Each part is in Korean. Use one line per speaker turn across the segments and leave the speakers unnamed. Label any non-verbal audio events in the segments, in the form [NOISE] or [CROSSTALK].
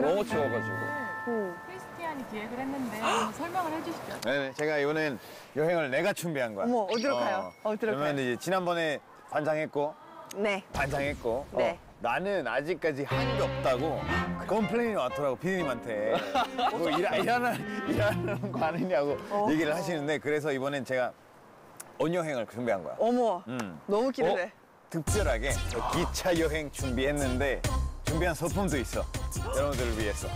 너무 추워가지고.
음.
크리스티안이 기획을 했는데 [GASPS] 설명을 해주시죠.
네, 제가 이번엔 여행을 내가 준비한 거야.
어머, 어디로 가요? 어디로
그러면
가요?
이제 지난번에 반장했고,
네.
반장했고,
네.
어, 나는 아직까지 한 게 없다고 complain이 왔더라고 피디님한테 [LAUGHS] 뭐 일하, 일하는 일하는 거 아니냐고
어.
얘기를 하시는데 그래서 이번엔 제가 온 여행을 준비한 거야.
어머,
음.
너무 기대돼.
특별하게 기차 여행 준비했는데 준비한 소품도 있어 여러분들을 위해서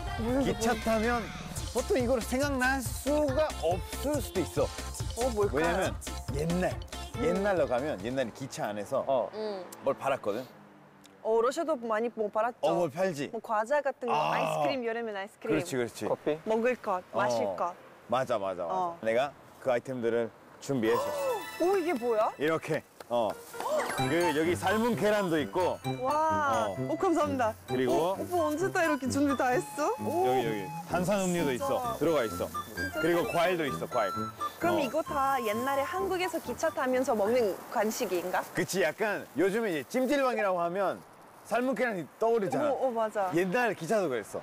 기차 타면 보통 이걸 생각날 수가 없을 수도 있어
어, 뭘까요?
왜냐면 옛날 옛날로 가면 옛날에 기차 안에서
어.
음.
뭘 팔았거든
어, 러시아도 많이 뭐 팔았죠.
어 뭘 팔지
뭐 과자 같은 거,
아.
아이스크림, 여름엔 아이스크림.
그렇지 그렇지
커피?
먹을 것, 마실
어.
것.
맞아 맞아 맞아
어.
내가 그 아이템들을 준비했었어 [GASPS]
오, 이게 뭐야?
이렇게 어 그 여기 삶은 계란도 있고
와,
어.
오, 감사합니다.
그리고
오빠 언제 다 이렇게 준비 다 했어? 오.
여기 여기 탄산 음료도 있어 들어가 있어 그리고 과일도 있어 과일
그럼
어.
이거 다 옛날에 한국에서 기차 타면서 먹는 간식인가?
그치 약간 요즘에 이제 찜질방이라고 하면 삶은 계란이 떠오르잖아
오, 오, 맞아.
옛날 기차도 그랬어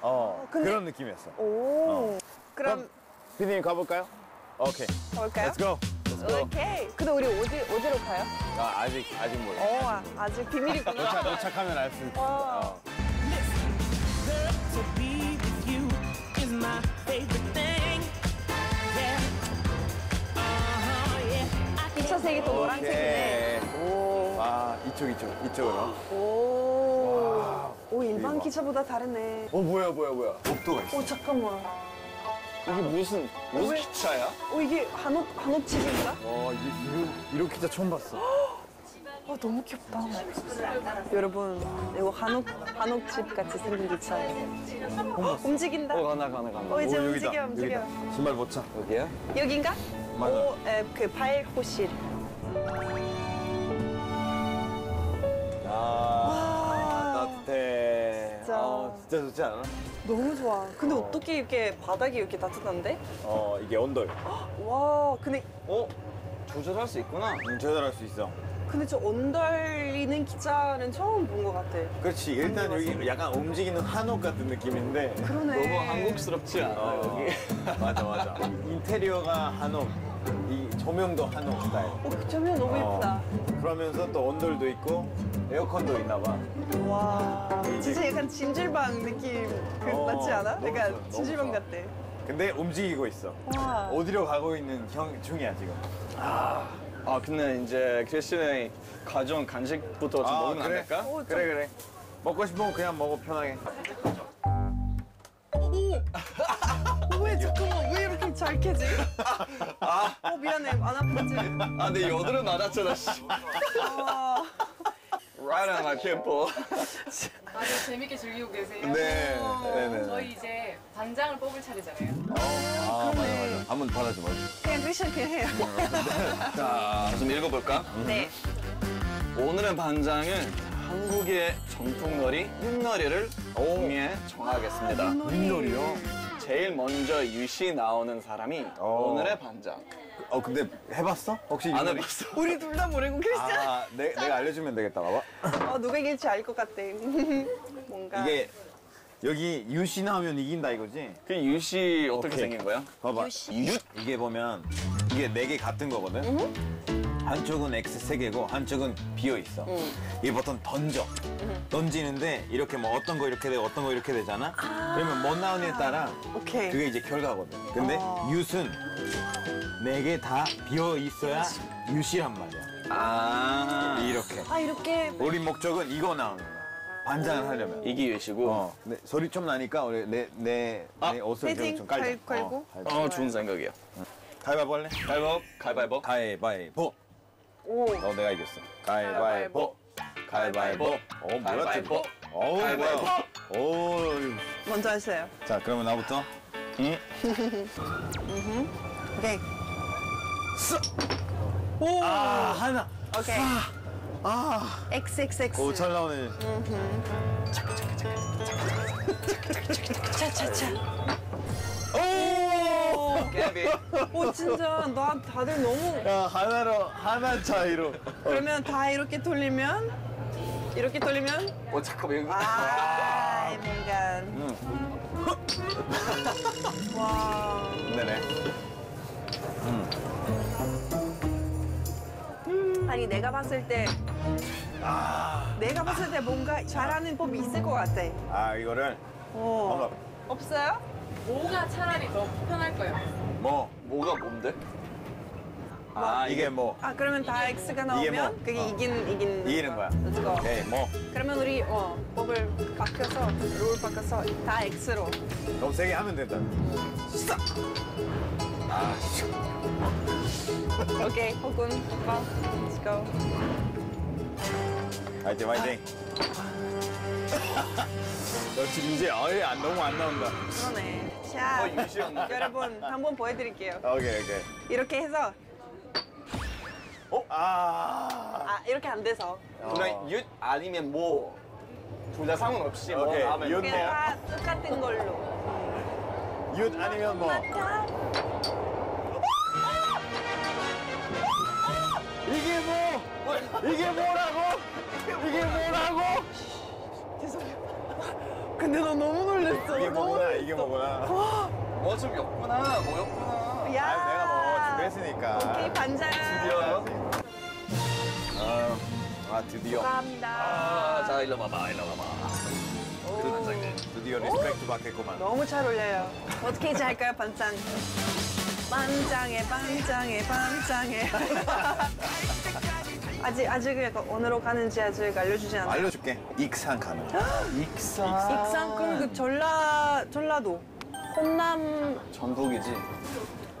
어
근데-
그런 느낌이었어
오. 그럼
피디님 가볼까요? 오케이
가볼까요?
Let's go Let's go
오케이. 근데 우리 어디, 어디로 가요?
아, 아직 아직 몰라
어, 아, 아직 비밀이구나.
도착, 도착하면 알 수 있어
와.
어.
I
기차 색이 또 노란색이네.
오. 아 이쪽 이쪽 이쪽으로
오. 오, 일반. 기차보다 다르네.
어 뭐야 뭐야 뭐야 복도가 있어
오, 잠깐만.
이게 무슨, 무슨
왜?
기차야?
오, 이게 한옥, 한옥집인가?
어 이게 이런, 이런 기차 처음 봤어 [GASPS]
아, 너무 귀엽다. 여러분, 이거 한옥, 한옥집 같이 생긴 기차예요. 움직인다.
어, 가나, 가나, 가나.
어, 이제
오,
움직여, 움직여.
여기다. 신발 못 차.
여기야?
여긴가?
맞아.
오, 에, 그 발호실.
아, 따뜻해.
진짜.
아, 진짜 좋지 않아?
너무 좋아. 근데
어.
어. 떻게 이렇게 바닥이 이렇게 따뜻한데?
어, 이게 온돌. [GASPS]
와, 근데
어? 조절할 수 있구나.
음, 조절할 수 있어.
근데 저 언덜리는 기차는 처음 본 것 같아.
그렇지. 일단. 여기 약간 움직이는 한옥 같은 느낌인데.
그러네.
너무 한국스럽지 않아,
어,
여기? [LAUGHS]
맞아, 맞아. 인테리어가 한옥, 이 조명도 한옥 스타일.
어, 그 조명 너무
어.
예쁘다.
그러면서 또 온돌도 있고 에어컨도 있나 봐.
와, 진짜 약간 찜질방 느낌 그
어,
맞지 않아?
너무
약간
좋아, 너무
찜질방
좋아.
같대.
근데 움직이고 있어.
와.
어디로 가고 있는 형 중이야, 지금.
아, 근데 이제 크리스티안의 가정 간식부터 좀
아,
먹으면
그래?
안 될까?
어, 좀-
그래, 그래. 먹고 싶으면 그냥 먹어, 편하게.
왜 잠깐만 왜 이렇게 잘 캐지?
아,
어 미안해 안 아프지?
아, 내 여드름 맞았잖아, 씨.
아,
Right on my pimple. [LAUGHS]
아주 재밌게 즐기고 계세요.
네, 네, 네.
저희 이제 반장을 뽑을 차례잖아요.
아, 맞아, 맞아. 한번 받아줘, 맞아.
그냥 그냥 해요. [LAUGHS]
자, 좀 읽어볼까?
네.
오늘의 반장은 한국의 전통놀이 윷놀이를 공에 정하겠습니다.
윷놀이요?
제일 먼저 유시 나오는 사람이
오.
오늘의 반장.
어, 근데 해봤어? 혹시
안
윷놀이?
해봤어.
우리 둘 다 모르고 크리스천.
아, 내, 내가 알려주면 되겠다, 봐봐.
어 누가 이길지 알 것 같아. [LAUGHS] 뭔가.
이게 여기 유시 나오면 이긴다 이거지?
그 유시 어떻게
오케이.
생긴 거야?
봐봐. 윷? 이게 보면 이게 네 개 같은 거거든? 한쪽은 X 세 개고 한쪽은 비어 있어. 이게 보통 던져. 던지는데 이렇게 뭐 어떤 거 이렇게 되고 어떤 거 이렇게 되잖아? 그러면 못 나오느냐에 따라
오케이.
그게 이제 결과거든. 근데
어.
윷은 네 개 다 비어 있어야 윷이란 말이야.
아,
이렇게.
아 이렇게
우리 목적은 이거 나오는 거야. 반장을 하려면.
이게 유시고.
어, 네, 소리 좀 나니까 우리 내, 내,
아,
내 옷을
헤딩
좀, 좀 깔자.
갈- 걸고?
어,
어, 좋은 생각이야.
가위바위보 할래?
가위바위보, 가위바위보.
가위바위보.
오.
어, 내가 이겼어. 가위바위보. 가위바위보. 어, 뭐야. 어우,
가위바위보.
뭐야. 오.
먼저 하세요.
자, 그러면 나부터.
응?
오케이.
오! 아, 하나.
오케이.
아.
XXX.
오, 잘 나오네.
차차차.
오!
깨비.
오 진짜 나 다들 너무.
야, 하나로, 하나 차이로.
그러면 다 이렇게 돌리면 이렇게 돌리면
어, 잠깐만. 여기.
아
응, [LAUGHS]
와.
네네.
아니 내가 봤을 때 내가 봤을 때 뭔가 잘하는 법이 있을 것 같아.
아 이거를
어.
뭔가
없어요?
오가 차라리 더 편할 거예요.
뭐
뭐가 뭔데?
아, 이게 뭐
아 그러면 다 X가 나오면
이게 뭐?
그게
어.
이긴 이긴
이기는 거야.
Let's go.
오케이 뭐
그러면 우리 어 법을 바뀌어서 룰 바꿔서 다 X로.
너무 세게 하면 된다. 싹. 아, 씨.
오케이 호군 오빠 Let's go.
화이팅 화이팅. 너 지금 이제 어이 안 너무 안 나온다.
그러네. 자
어.
여러분 한번 보여드릴게요.
오케이 오케이.
이렇게 해서
어? 아.
아 이렇게 안 돼서
그냥 윷 아니면 뭐. 둘 다 상관없이 뭐
오케이,
하면
윷.
돼.
그냥 다 똑같은 걸로.
윷 아니면
뭐다 근데 너 너무 놀랬어.
이게
너무
뭐구나 이게 뭐구나.
뭐 좀 였구나, 뭐였구나.
야.
아, 내가 뭐 준비했으니까.
오케이 반장.
드디어요?
아, 아 드디어
감사합니다.
아, 자, 일로 와봐, 일로 와봐. 그 반장님.
드디어 respect 받겠구만.
너무 잘 어울려요. 어떻게 이제 할까요, 반장? 반장에 반장에 반장에. 아직 아직 약간 어디로 가는지 아직 알려주지 않아요.
알려줄게. 익산 가는. [GASPS]
익사.
익산 그럼 그 전라 전라도 호남
전북이지.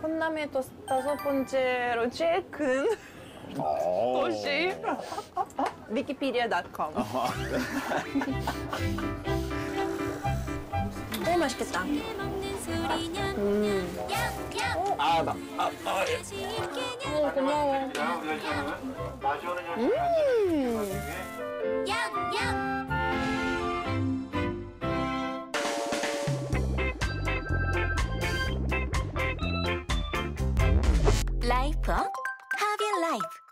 혼남의 또 다섯 번째로 제일 큰 도시 [LAUGHS] 위키피디아.com. [LAUGHS] 오 맛있겠다. 음.
아, 나. 아, 아, 예.
고마워. 음.
라이프 업 하비 라이프